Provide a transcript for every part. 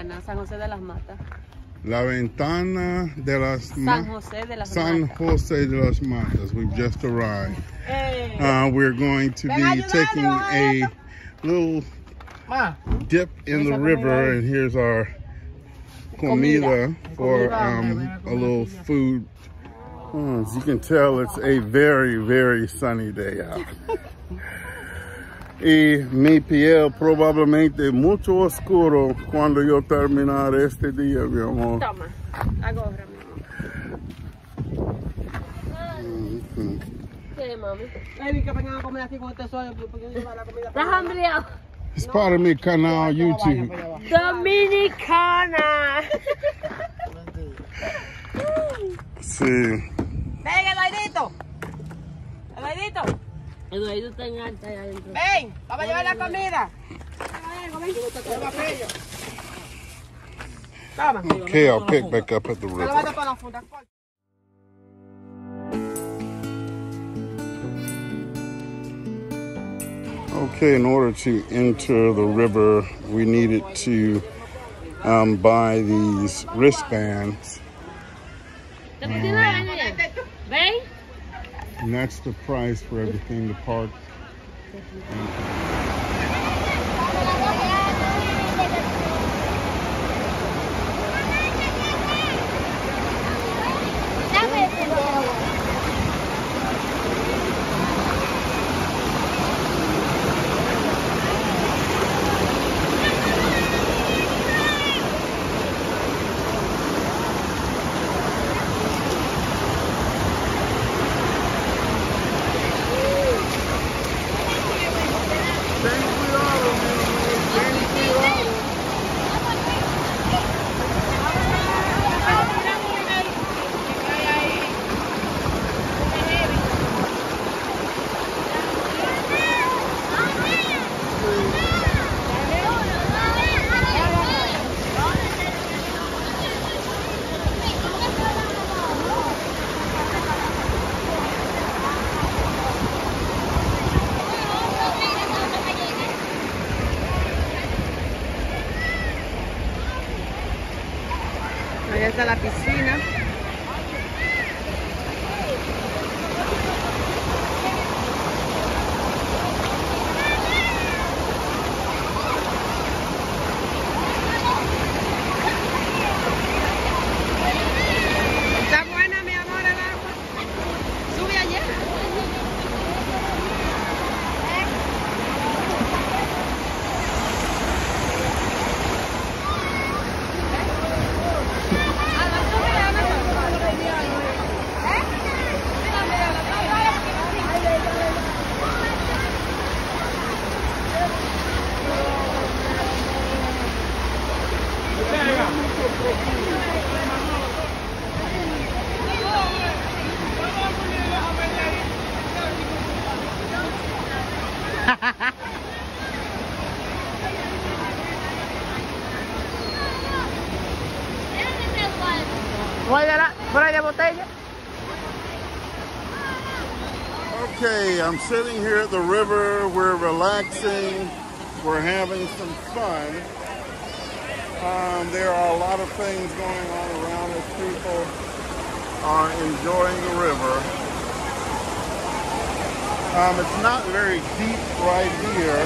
Ventana, San José de las Matas. La Ventana de las San José de las San Matas. Jose de las Matas. We've just arrived. Eh, Uh, we're going to be taking a little Ma, dip in the river, and here's our comida for um, a little food. Oh, as you can tell, it's a very, very sunny day out. y mi piel probablemente mucho oscuro cuando yo terminar este día, mi amor. Toma, la gorra, mi amor. ¿Qué, mami? baby, que vengan a comer aquí con este sol, porque yo llevo la comida. ¿Estás hambriado? It's part of my canal YouTube. Dominicana. Sí. Ven, Eduardito. Eduardito, Eduardo está en alta allá adentro. ven, vamos a llevar la comida. Toma. Okay, I'll pick back up at the river. Lávate para la funda. Okay, in order to enter the river, we needed to um, buy these wristbands, ¿Te pusiste la baña ya? ¿Ven? And that's the price for everything the park. Allá está la piscina. Okay, I'm sitting here at the river. We're relaxing. We're having some fun. Um, there are a lot of things going on around us. People are enjoying the river. Um, it's not very deep right here,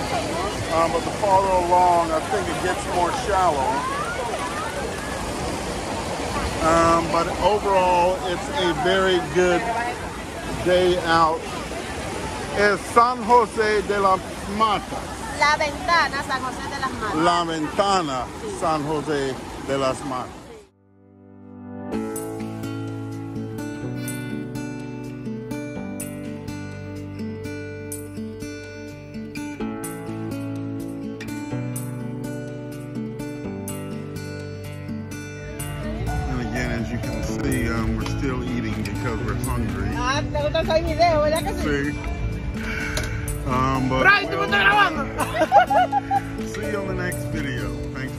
um, but the farther along, I think it gets more shallow. Um, but overall, it's a very good day out. Es San Jose de las Matas. La ventana, San José de las Matas. La Ventana, San Jose de las Matas. And again, as you can see, um, we're still eating because we're hungry. Ah, te gusta ese video, ¿verdad que sí? See? Um, but we'll, see you on the next video. Thanks